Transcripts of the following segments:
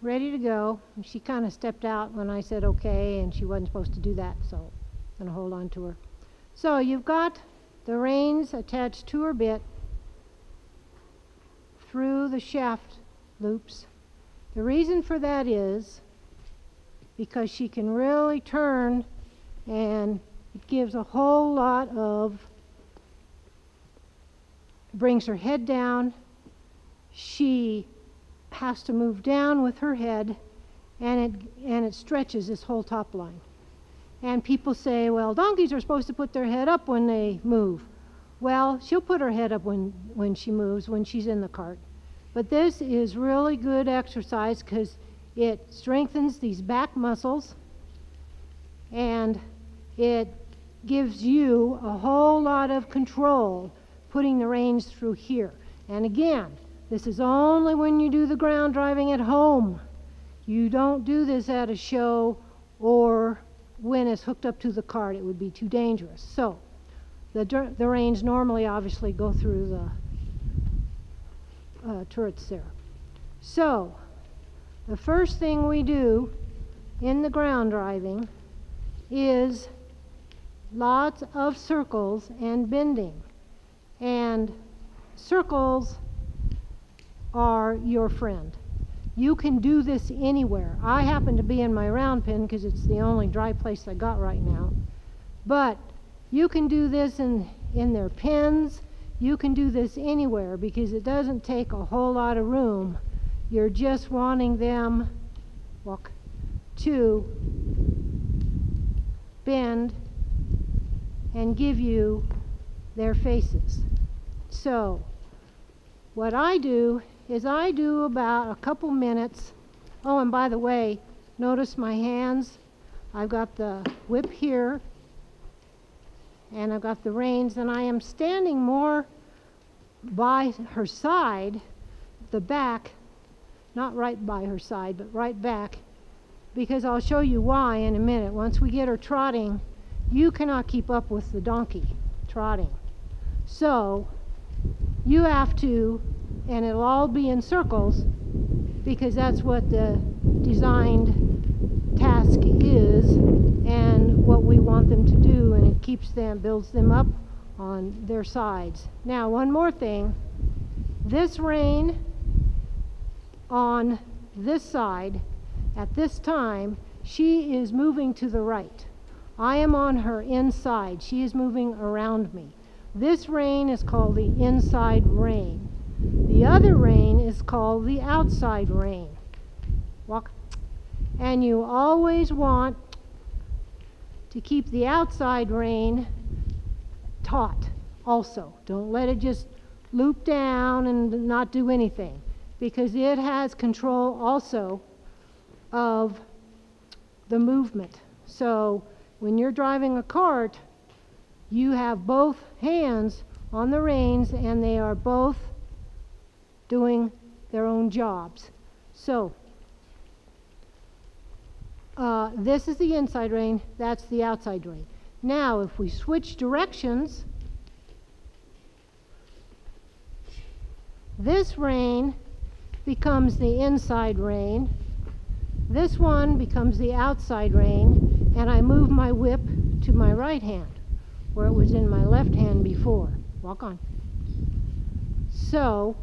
ready to go. She kind of stepped out when I said okay, and she wasn't supposed to do that, so I'm going to hold on to her. So you've got the reins attached to her bit through the shaft loops. The reason for that is because she can really turn and it gives a whole lot of brings her head down. She has to move down with her head and it and it stretches this whole top line. And people say, well, donkeys are supposed to put their head up when they move. Well, she'll put her head up when, when she moves, when she's in the cart. But this is really good exercise because it strengthens these back muscles and it gives you a whole lot of control putting the reins through here. And again, this is only when you do the ground driving at home. You don't do this at a show or when it's hooked up to the cart. It would be too dangerous. So, the, the reins normally obviously go through the uh, terrets there. So, the first thing we do in the ground driving is lots of circles and bending. And circles are your friend. You can do this anywhere. I happen to be in my round pen because it's the only dry place I got right now. But you can do this in, in their pens. You can do this anywhere because it doesn't take a whole lot of room. You're just wanting them walk to bend and give you their faces. So, what I do is I do about a couple minutes. Oh, and by the way, notice my hands. I've got the whip here, and I've got the reins, and I am standing more by her side, the back, not right by her side, but right back, because I'll show you why in a minute. Once we get her trotting, you cannot keep up with the donkey trotting. So you have to, and it'll all be in circles because that's what the designed task is and what we want them to do, and it keeps them, builds them up on their sides. Now, one more thing this rein on this side at this time, she is moving to the right. I am on her inside. She is moving around me. This rein is called the inside rein. The other rein is called the outside rein. Walk. And you always want to keep the outside rein taut also. Don't let it just loop down and not do anything because it has control also of the movement. So when you're driving a cart, you have both hands on the reins and they are both doing their own jobs. So, uh, this is the inside rein, that's the outside rein. Now, if we switch directions, this rein becomes the inside rein, this one becomes the outside rein, and I move my whip to my right hand where it was in my left hand before. Walk on. So,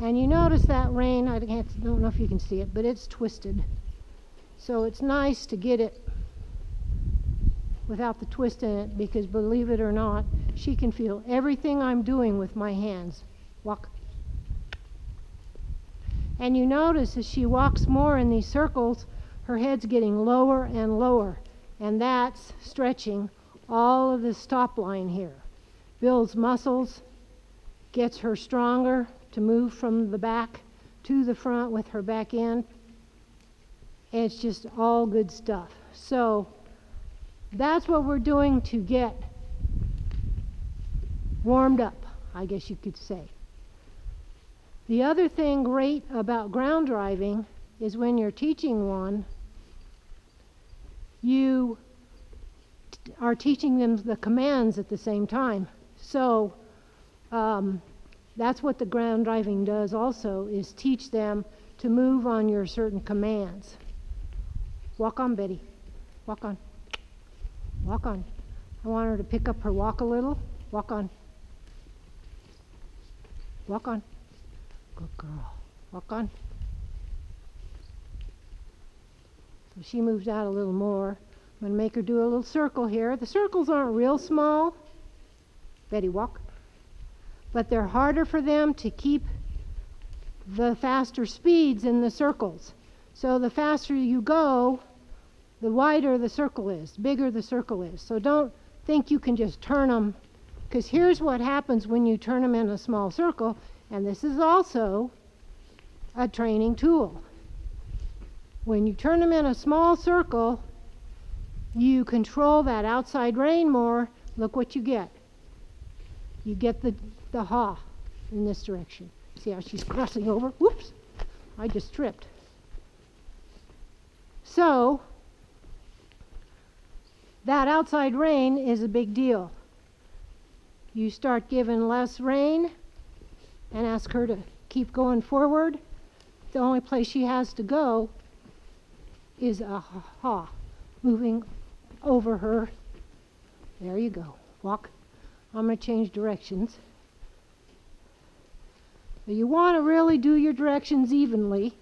and you notice that rein, I can't, don't know if you can see it, but it's twisted. So it's nice to get it without the twist in it because believe it or not, she can feel everything I'm doing with my hands. Walk. And you notice as she walks more in these circles, her head's getting lower and lower and that's stretching all of the stop line here. Builds muscles, gets her stronger to move from the back to the front with her back end. It's just all good stuff. So that's what we're doing to get warmed up, I guess you could say. The other thing great about ground driving is when you're teaching one, you are teaching them the commands at the same time. So um, that's what the ground driving does also, is teach them to move on your certain commands. Walk on, Betty. Walk on. Walk on. I want her to pick up her walk a little. Walk on. Walk on. Good girl. Walk on. So she moves out a little more. I'm going to make her do a little circle here. The circles aren't real small. Betty, walk. But they're harder for them to keep the faster speeds in the circles. So the faster you go, the wider the circle is, bigger the circle is. So don't think you can just turn them, because here's what happens when you turn them in a small circle, and this is also a training tool. When you turn them in a small circle, you control that outside rein more. Look what you get. You get the, the haw in this direction. See how she's crossing over? Whoops! I just tripped. So, that outside rein is a big deal. You start giving less rein and ask her to keep going forward. The only place she has to go is a haw, moving over her. There you go. Walk. I'm going to change directions. You want to really do your directions evenly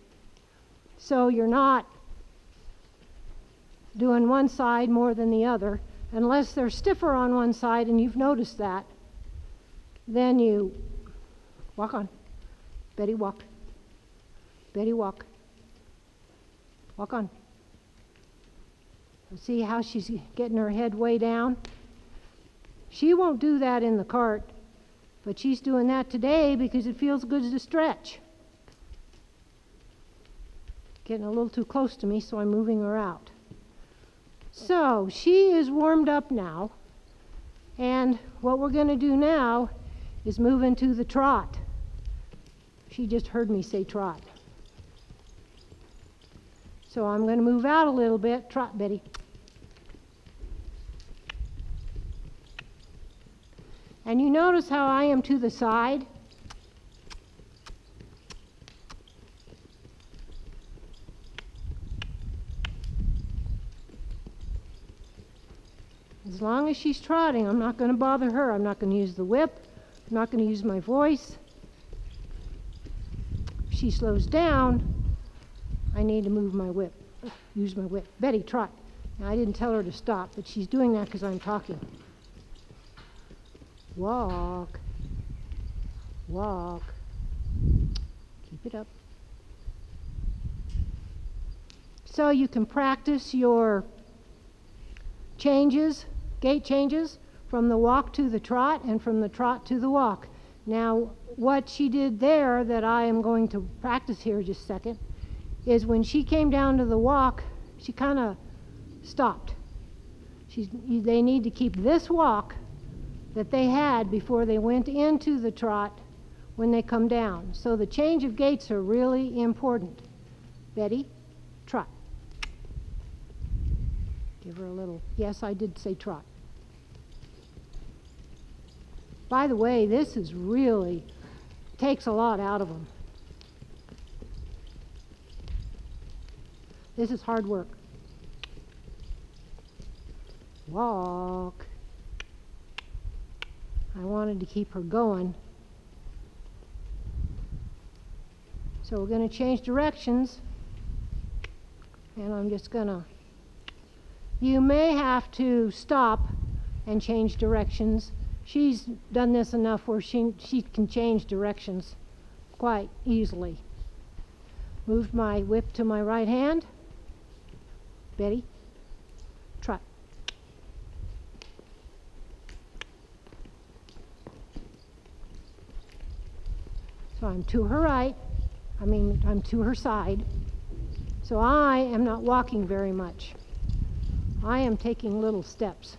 so you're not doing one side more than the other. Unless they're stiffer on one side and you've noticed that, then you walk on. Betty, walk. Betty, walk. Walk on. See how she's getting her head way down? She won't do that in the cart, but she's doing that today because it feels good to stretch. Getting a little too close to me, so I'm moving her out. So she is warmed up now, and what we're going to do now is move into the trot. She just heard me say trot. So I'm going to move out a little bit. Trot, Betty. And you notice how I am to the side? As long as she's trotting, I'm not going to bother her. I'm not going to use the whip. I'm not going to use my voice. If she slows down, I need to move my whip, use my whip. Betty, trot. Now, I didn't tell her to stop, but she's doing that because I'm talking. Walk. Walk. Keep it up. So you can practice your changes, gait changes, from the walk to the trot and from the trot to the walk. Now, what she did there that I am going to practice here just a second is when she came down to the walk, she kind of stopped. She's, they need to keep this walk that they had before they went into the trot when they come down. So the change of gaits are really important. Betty, trot. Give her a little, yes, I did say trot. By the way, this is really, takes a lot out of them. This is hard work. Walk. I wanted to keep her going. So we're going to change directions. And I'm just going to. You may have to stop and change directions. She's done this enough where she, she can change directions quite easily. Moved my whip to my right hand. Betty, trot. I'm to her right, I mean, I'm to her side. So I am not walking very much. I am taking little steps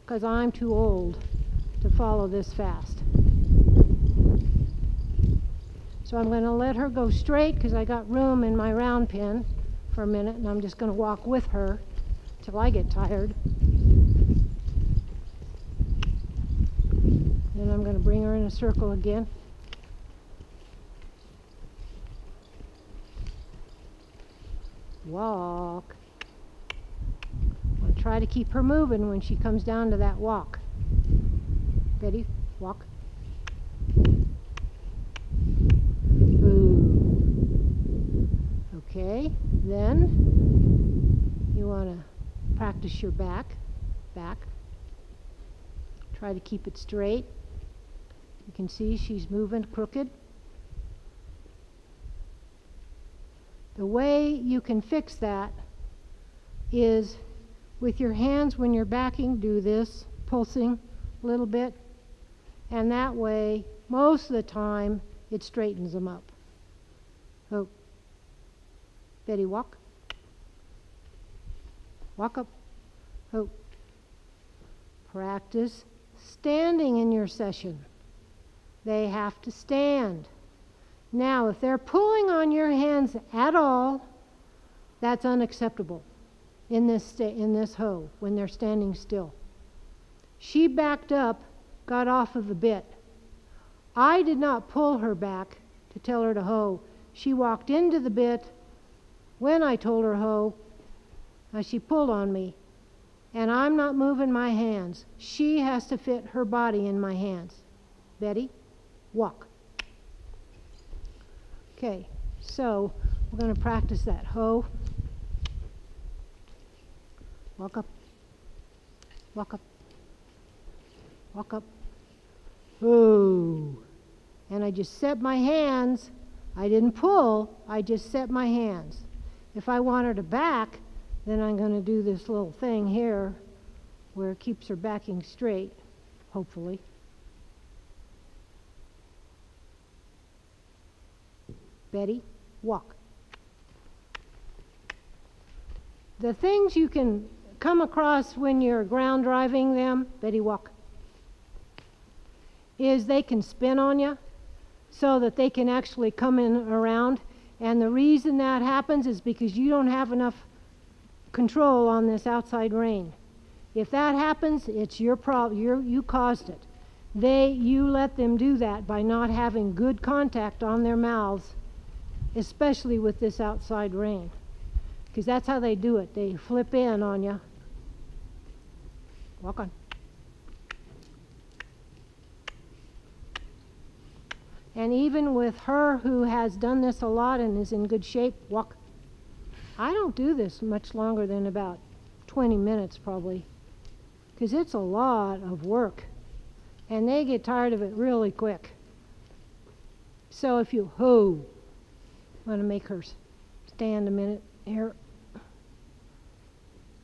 because I'm too old to follow this fast. So I'm going to let her go straight because I got room in my round pen for a minute and I'm just going to walk with her till I get tired. Then I'm going to bring her in a circle again. Walk. And try to keep her moving when she comes down to that walk. Betty, walk. Ooh. Okay, then you want to practice your back, back. Try to keep it straight. You can see she's moving crooked. The way you can fix that is with your hands when you're backing, do this, pulsing a little bit, and that way, most of the time, it straightens them up. Oh, Betty, walk. Walk up. Oh, practice standing in your session. They have to stand. Now, if they're pulling on your hands at all, that's unacceptable in this, in this hoe when they're standing still. She backed up, got off of the bit. I did not pull her back to tell her to hoe. She walked into the bit when I told her hoe. Uh, she pulled on me, and I'm not moving my hands. She has to fit her body in my hands. Betty, walk. Okay, so we're going to practice that hoe. Walk up. Walk up. Walk up. Ooh. And I just set my hands. I didn't pull, I just set my hands. If I want her to back, then I'm going to do this little thing here where it keeps her backing straight, hopefully. Betty, walk. The things you can come across when you're ground driving them, Betty, walk, is they can spin on you so that they can actually come in around. And the reason that happens is because you don't have enough control on this outside rein. If that happens, it's your problem. you you caused it. They, you let them do that by not having good contact on their mouths especially with this outside rein. Because that's how they do it. They flip in on you. Walk on. And even with her who has done this a lot and is in good shape, walk. I don't do this much longer than about 20 minutes probably. Because it's a lot of work. And they get tired of it really quick. So if you ho, I'm going to make her stand a minute here.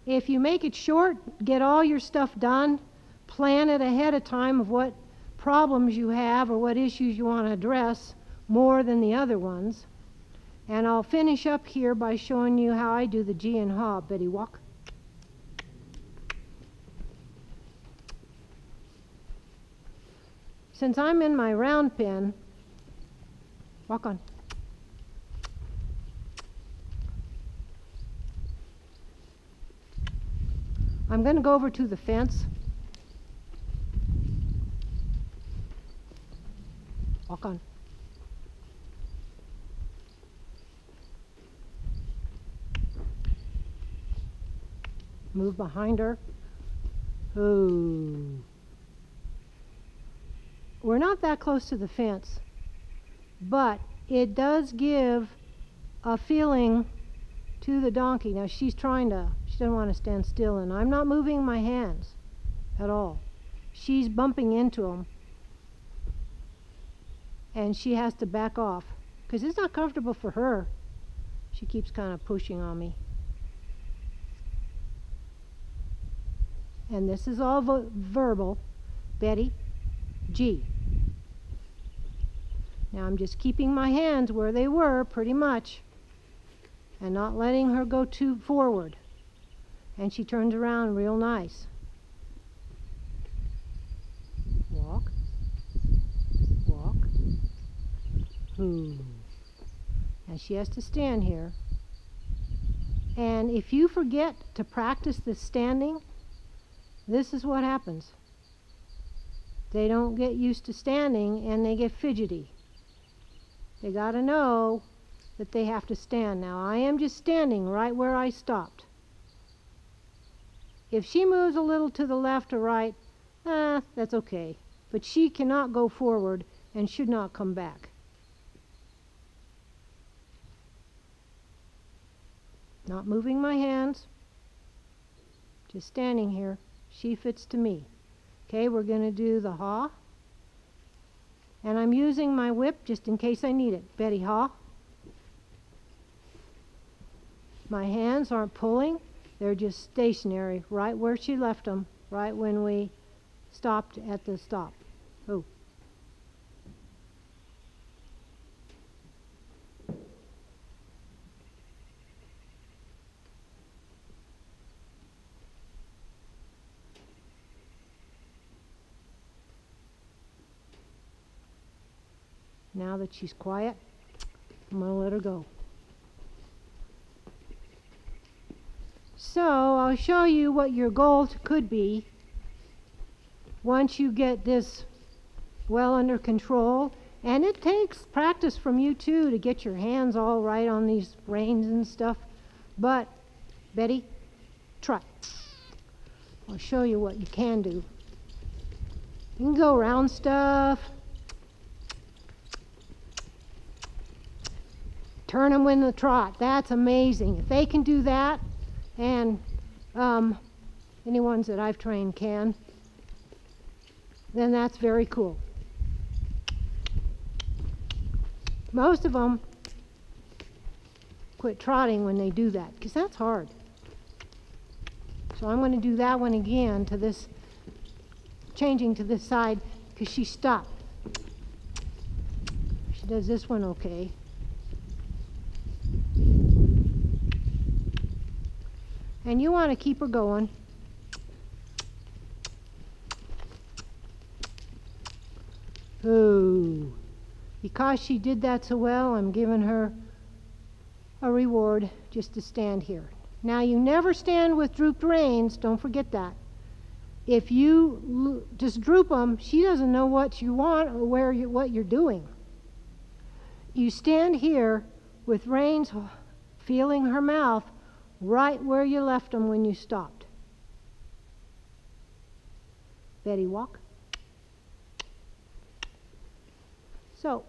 If you make it short, get all your stuff done, plan it ahead of time of what problems you have or what issues you want to address more than the other ones. And I'll finish up here by showing you how I do the gee and haw. Betty, walk. Since I'm in my round pen, walk on. I'm going to go over to the fence. Walk on. Move behind her. Ooh. We're not that close to the fence, but it does give a feeling to the donkey. Now she's trying to doesn't want to stand still, and I'm not moving my hands at all. She's bumping into him, and she has to back off because it's not comfortable for her. She keeps kind of pushing on me. And this is all verbal. Betty, gee. Now I'm just keeping my hands where they were pretty much and not letting her go too forward and she turns around real nice. Walk, walk, Ooh. Now she has to stand here. And if you forget to practice the standing, this is what happens. They don't get used to standing and they get fidgety. They got to know that they have to stand now. I am just standing right where I stopped. If she moves a little to the left or right, ah, that's okay. But she cannot go forward and should not come back. Not moving my hands, just standing here. She fits to me. Okay, we're going to do the haw. And I'm using my whip just in case I need it. Betty haw. My hands aren't pulling. They're just stationary right where she left them, right when we stopped at the stop. Oh. Now that she's quiet, I'm going to let her go. So I'll show you what your goal could be once you get this well under control. And it takes practice from you too to get your hands all right on these reins and stuff. But, Betty, try. I'll show you what you can do. You can go around stuff. Turn them in the trot. That's amazing. If they can do that, and um, any ones that I've trained can, then that's very cool. Most of them quit trotting when they do that because that's hard. So I'm going to do that one again to this, changing to this side because she stopped. She does this one okay. And you want to keep her going. Ooh. Because she did that so well, I'm giving her a reward just to stand here. Now, you never stand with drooped reins, don't forget that. If you just droop them, she doesn't know what you want or where you, what you're doing. You stand here with reins feeling her mouth right where you left them when you stopped. Betty, walk. So,